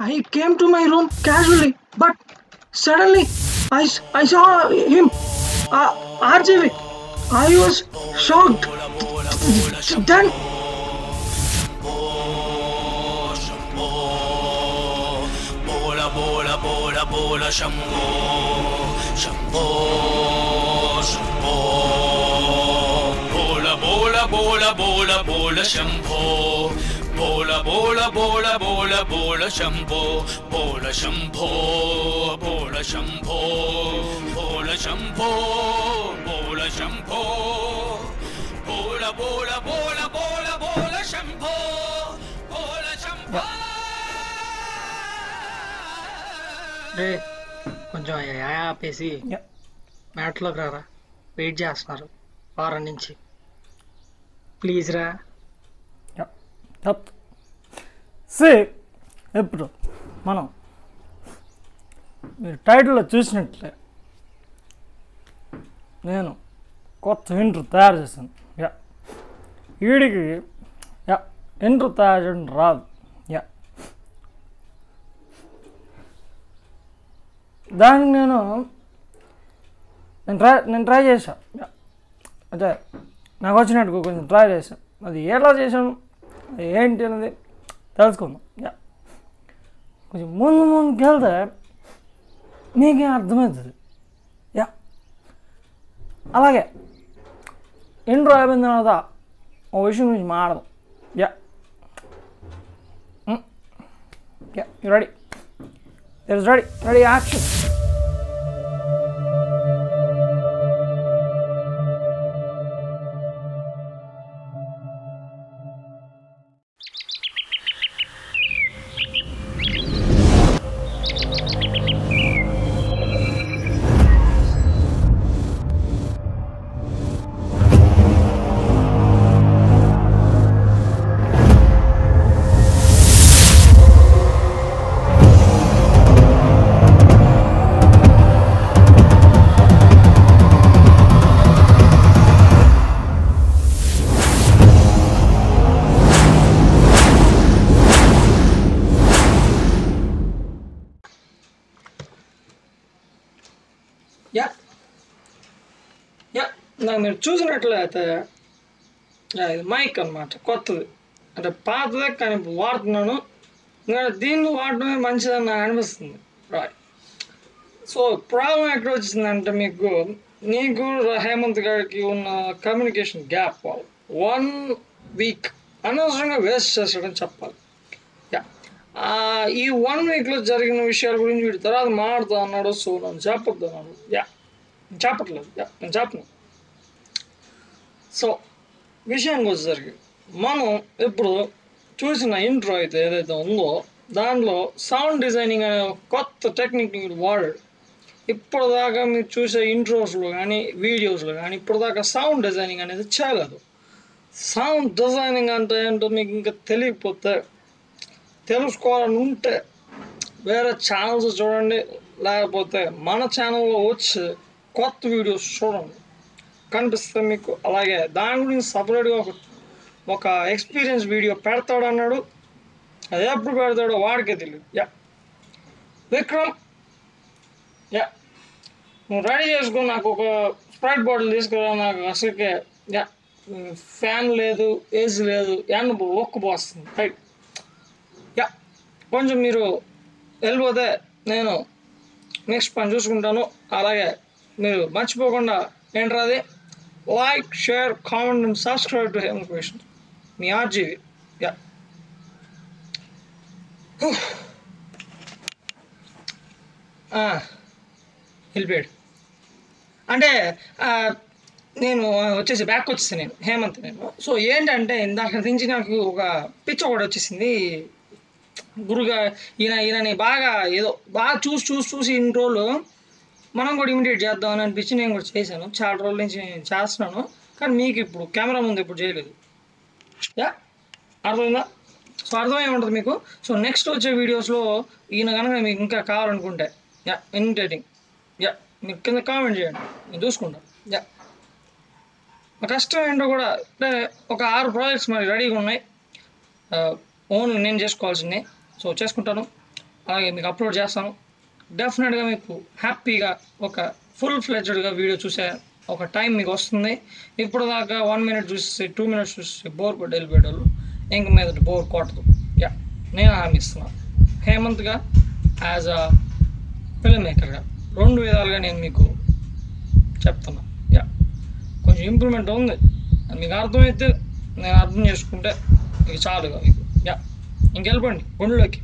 I came to my room casually, but suddenly I, I saw him. Uh, RJV. I was shocked. Then Bola, bola, bola, bola. Bola, bola, bola, bola, bola, shampoo. Bola, shampoo, bola, shampoo. Bola, shampoo, bola, shampoo. Bola, bola, bola, bola, bola, shampoo. Bola, shampoo. రే కొంచెం yeah ఆపేసి మ్యాట్లోకి రారా wait చేస్తున్నారు వారం నుంచి please రా తప్ సే ఇప్పుడు మనం మీరు టైటిల్లో చూసినట్లే నేను కొత్త ఇంటర్ తయారు చేశాను. యా. వీడికి యా ఇంటర్ తయారు చేయడం రాదు. యా. దానికి నేను నేను ట్రై నేను ట్రై చేశాను యా. అదే నాకు వచ్చినట్టుగా కొంచెం ట్రై చేశాను అది ఎలా చేశాను? ఏంటి అనేది తెలుసుకుందాం. యా. కొంచెం ముందు ముందుకు వెళ్తే మీకేం అర్థమవుతుంది. యా. అలాగే ఇంట్రో అయిపోయిన తర్వాత ఓ విషయం గురించి మాడదాం yeah. Yeah. Ready is ready ready action నాకు మీరు చూసినట్లయితే ఇది మైక్ అన్నమాట కొత్తది. అంటే పాతదే కానీ ఇప్పుడు వాడుతున్నాను. ఎందుకంటే దీన్ని వాడడమే మంచిదని నాకు అనిపిస్తుంది. రాయ్ సో ప్రాబ్లం ఎక్కడ వచ్చిందంటే మీకు నీకు హేమంత్ గారికి ఉన్న కమ్యూనికేషన్ గ్యాప్ వాళ్ళు వన్ వీక్ అనవసరంగా వేస్ట్ చేస్తాడని చెప్పాలి. యా ఈ వన్ వీక్లో జరిగిన విషయాల గురించి వీడి తర్వాత మాడుతా అన్నాడు సో నన్ను చెప్పొద్దు అన్నాడు. యా చెప్పట్లేదు. యా నేను చెప్పను. సో విషయానికి వచ్చేసరికి మనం ఇప్పుడు చూసిన ఇంట్రో అయితే ఏదైతే ఉందో దాంట్లో సౌండ్ డిజైనింగ్ అనే కొత్త టెక్నిక్ని వాడాడు. ఇప్పుడు దాకా మీరు చూసే ఇంట్రోస్లో కానీ వీడియోస్లో కానీ ఇప్పుడు దాకా సౌండ్ డిజైనింగ్ అనేది చేయలేదు. సౌండ్ డిజైనింగ్ అంటే ఏంటో మీకు ఇంకా తెలియకపోతే తెలుసుకోవాలని ఉంటే వేరే ఛానల్స్ చూడండి లేకపోతే మన ఛానల్లో వచ్చి కొత్త వీడియోస్ చూడండి. కనిపిస్తుంది మీకు. అలాగే దాని గురించి సపరేట్గా ఒక ఒక ఎక్స్పీరియన్స్ వీడియో పెడతాడు అన్నాడు అది ఎప్పుడు పెడతాడో వాడికే తెలియదు యా. విక్రమ్. యా. నువ్వు రెడీ చేసుకో నాకు ఒక స్ప్రైట్ బాటిల్ తీసుకురా నాకు అసలుకే యా. ఫ్యాన్ లేదు ఏసీ లేదు ఎండ ఒక్క పోస్తుంది. రైట్. యా. కొంచెం మీరు వెళ్ళిపోతే నేను నెక్స్ట్ పని చూసుకుంటాను. అలాగే మీరు మర్చిపోకుండా ఏంట్రాది like share comment and subscribe to Hem question me RGV yeah వెళ్ళిపోయాడు అంటే నేను వచ్చేసి బ్యాక్ వచ్చేసి నేను హేమంత్ నేను. సో ఏంటంటే ఇందాక నుంచి నాకు ఒక పిచ్చ ఒకటి వచ్చేసింది. గురుగా ఈయన ఈయనని బాగా ఏదో బాగా చూసి చూసి చూసి ఇన్ని రోజులు మనం కూడా ఇమిడియేట్ చేద్దామని అనిపించి నేను కూడా చేశాను. చాలా రోజుల నుంచి నేను చేస్తున్నాను. కానీ మీకు ఇప్పుడు కెమెరా ముందు ఇప్పుడు చేయలేదు. యా? అర్థమైందా? సో అర్థమై ఉంటుంది మీకు. సో నెక్స్ట్ వచ్చే వీడియోస్లో ఈయన కనుక మీకు ఇంకా కావాలనుకుంటే యా ఇన్విటేటింగ్ యా మీరు కింద కామెంట్ చేయండి. నేను చూసుకుంటాను యా. కష్టం ఏంటో కూడా అంటే ఒక ఆరు ప్రాజెక్ట్స్ మరి రెడీగా ఉన్నాయి. ఓన్ నేను చేసుకోవాల్సింది. సో చేసుకుంటాను. అలాగే మీకు అప్లోడ్ చేస్తాను. డెఫినెట్గా మీకు హ్యాపీగా ఒక ఫుల్ ఫ్లెడ్జ్డ్గా వీడియో చూసే ఒక టైం మీకు వస్తుంది. ఇప్పుడు దాకా వన్ మినిట్ చూసి టూ మినిట్స్ చూసి బోర్ కొట్టి వెళ్ళిపోయేటోళ్ళు. ఇంక మీద బోర్ కొట్టదు. యా నేను హామీ ఇస్తున్నాను హేమంత్గా యాజ్ అ ఫిల్మ్ మేకర్గా రెండు విధాలుగా నేను మీకు చెప్తున్నా. యా కొంచెం ఇంప్రూవ్మెంట్ ఉంది. మీకు అర్థమైతే నేను అర్థం చేసుకుంటే ఇక చాలుగా మీకు. యా ఇంకెళ్ళిపోండి గుండెలోకి.